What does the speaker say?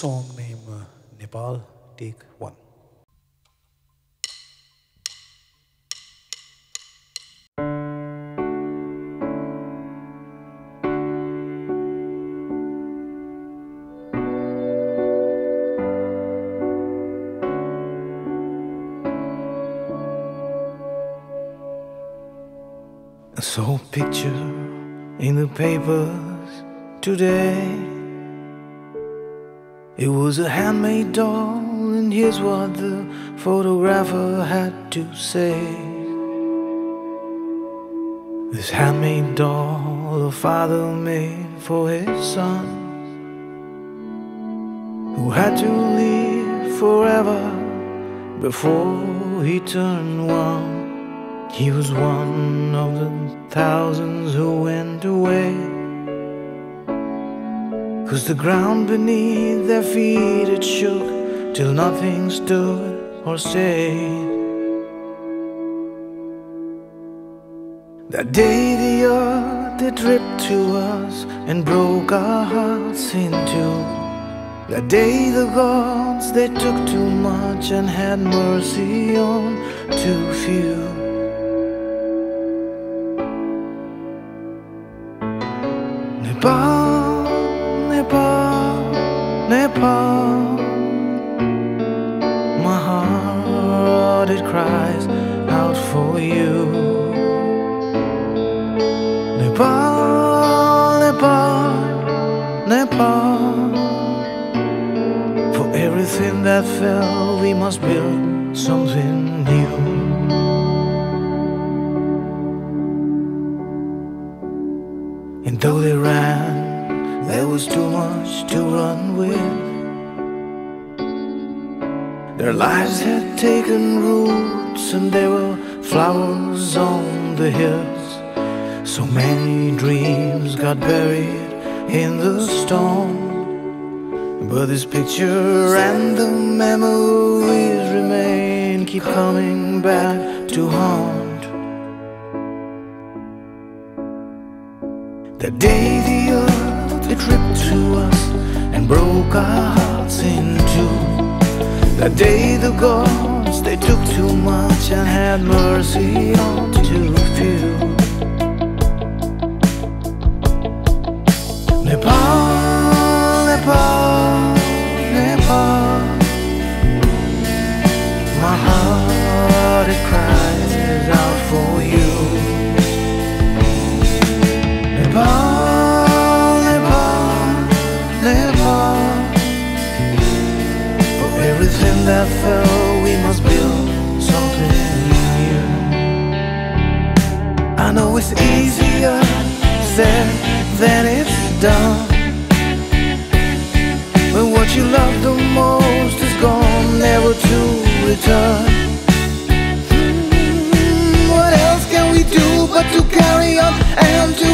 song named uh, Nepal, take one. I saw a picture in the papers today. It was a handmade doll, and here's what the photographer had to say. This handmade doll a father made for his son, who had to live forever before he turned one. He was one of the thousands who went away. Cause the ground beneath their feet it shook till nothing stood or stayed. That day the earth it ripped to us and broke our hearts in two. That day the gods they took too much and had mercy on too few. Nepal, Nepal. My heart it cries out for you. Nepal, Nepal, Nepal. For everything that fell, we must build something new. And though they ran, there was too much to run with. Their lives had taken roots, and there were flowers on the hills. So many dreams got buried in the storm. But this picture and the memories remain, keep coming back to haunt. The day the earth it ripped to us and broke our hearts in two. That day the gods they took too much and had mercy on too few. Nepal, Nepal, Nepal. My heart it cries out for you. Nepal, It's easier said than it's done. But what you love the most is gone never to return. Hmm, what else can we do but to carry on and to